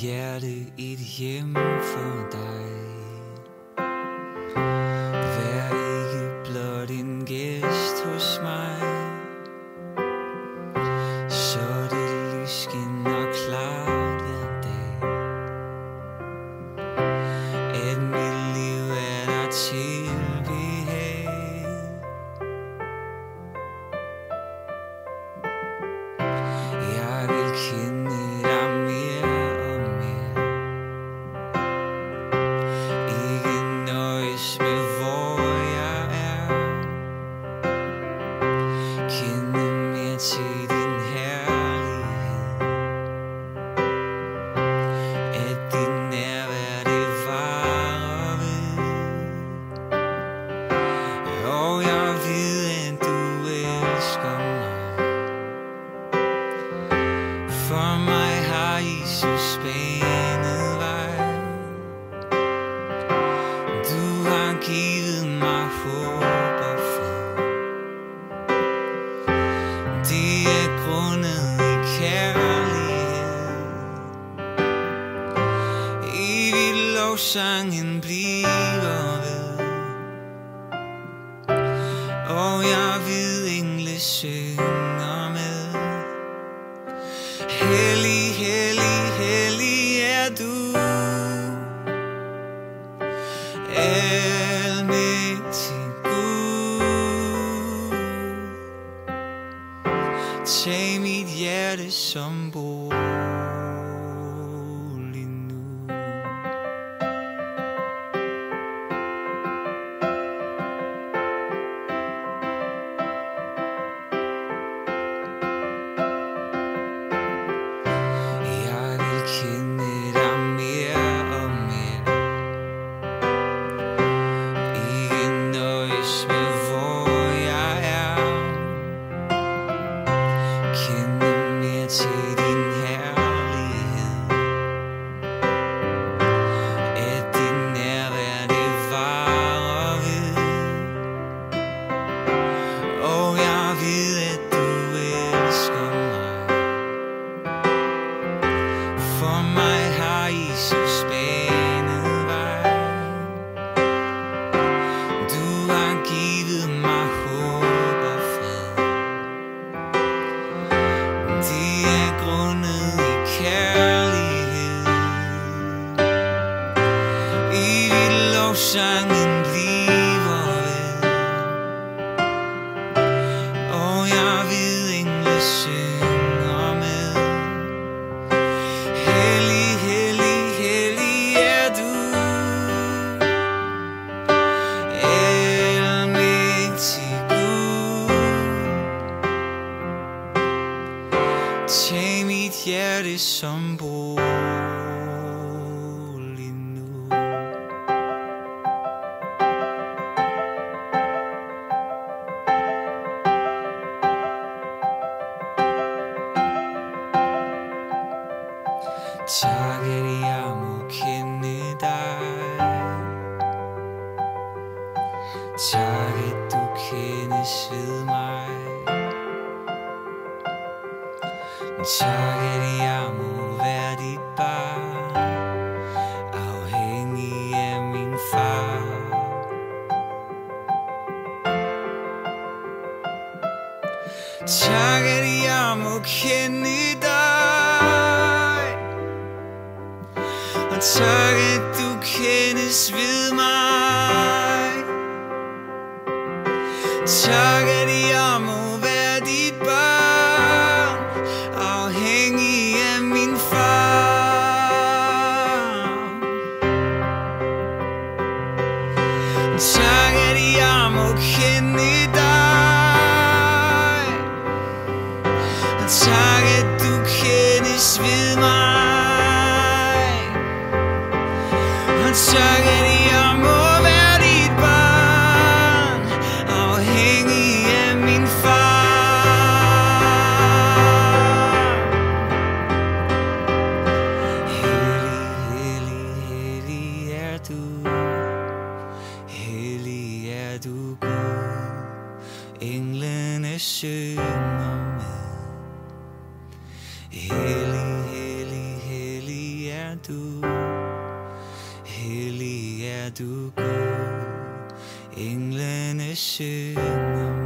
Hjerte et hjem for dig. Jesus vej. Du har givet mig håb og fred. Det er grundet i kærlighed. Evigt lovsangen bliver ved. Og jeg ved engle synger Yeah. Mig har Jesus vej. Du har givet mig håb og fred. Det er grundet i kærlighed. Evigt lovsangen bliver ved. Og jeg ved engle hjerte som bolig nu Tak at jeg må kende dig Tak at du kendes ved mig Tak at jeg må Tak at jeg må kende dig? Og tak at du kendes ved mig? Tak at jeg må være dit barn? Afhængig Og synger Hellig, hellig, du. Hellig er du Gud. Englene synger.